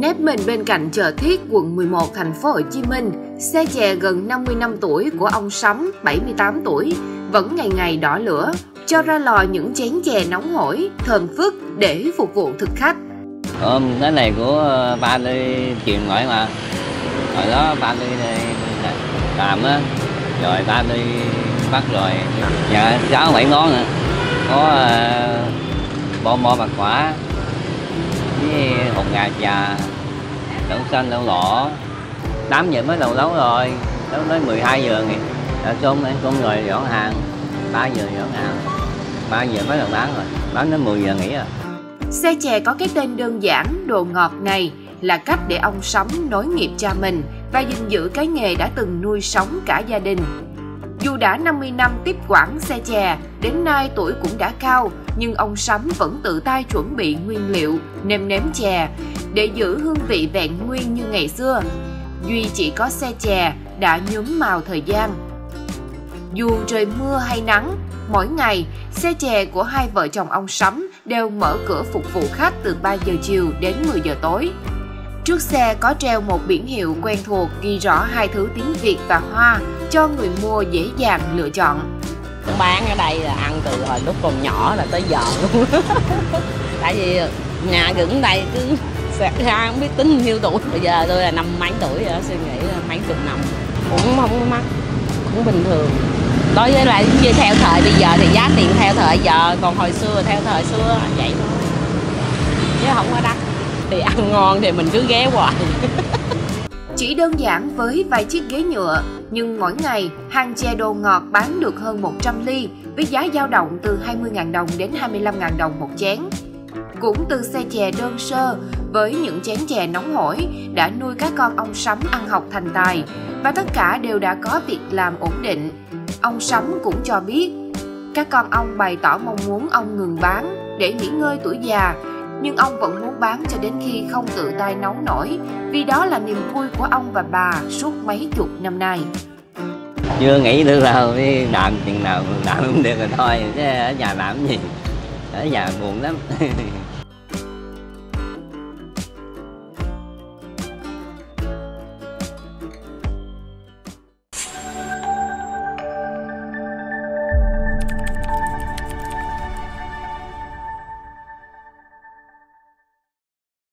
Nép mình bên cạnh chợ Thiết, quận 11, thành phố Hồ Chí Minh, xe chè gần 50 năm tuổi của ông Sắm, 78 tuổi, vẫn ngày ngày đỏ lửa, cho ra lò những chén chè nóng hổi, thơm phức để phục vụ thực khách. Ôm cái này của ờ, ba đi chuyện ngoại mà. Hồi đó ba đi làm á, rồi ba đi bắt rồi. Dạ, sáu bảy món nữa. À. Có uh, bò mò bạc quả, với hột gà trà, đậu xanh, đậu đỏ. 8 giờ mới đầu nấu rồi, nấu tới 12 giờ nghỉ đã xong, xong rồi dọn hàng, 3 giờ dọn hàng, 3 giờ mới đầu bán rồi, bán đến 10 giờ nghỉ rồi. Xe chè có cái tên đơn giản, đồ ngọt này là cách để ông sống nối nghiệp cha mình và gìn giữ cái nghề đã từng nuôi sống cả gia đình. Dù đã 50 năm tiếp quản xe chè, đến nay tuổi cũng đã cao, nhưng ông Sắm vẫn tự tay chuẩn bị nguyên liệu, nêm nếm chè để giữ hương vị vẹn nguyên như ngày xưa. Duy chỉ có xe chè đã nhuốm màu thời gian. Dù trời mưa hay nắng, mỗi ngày, xe chè của hai vợ chồng ông Sắm đều mở cửa phục vụ khách từ 3 giờ chiều đến 10 giờ tối. Trước xe có treo một biển hiệu quen thuộc ghi rõ hai thứ tiếng Việt và Hoa cho người mua dễ dàng lựa chọn. Bán ở đây là ăn từ hồi lúc còn nhỏ là tới giờ luôn. Tại vì nhà gần đây cứ sạc ra không biết tính nhiêu tuổi. Bây giờ tôi là năm mấy tuổi rồi, suy nghĩ là mấy chục năm. Cũng không mắc, cũng bình thường. Đối với lại như theo thời bây giờ thì giá tiền theo thời giờ, còn hồi xưa theo thời xưa vậy thôi. Chứ không có đắt thì ăn ngon thì mình cứ ghé hoài Chỉ đơn giản với vài chiếc ghế nhựa, nhưng mỗi ngày hàng chè đồ ngọt bán được hơn 100 ly với giá dao động từ 20.000 đồng đến 25.000 đồng một chén. Cũng từ xe chè đơn sơ với những chén chè nóng hổi đã nuôi các con ông Sắm ăn học thành tài và tất cả đều đã có việc làm ổn định. Ông Sắm cũng cho biết các con ông bày tỏ mong muốn ông ngừng bán để nghỉ ngơi tuổi già nhưng ông vẫn muốn bán cho đến khi không tự tay nấu nổi vì đó là niềm vui của ông và bà suốt mấy chục năm nay. Chưa nghĩ được đâu, đi làm chừng nào làm không được rồi thôi chứ ở nhà làm gì ở nhà buồn lắm.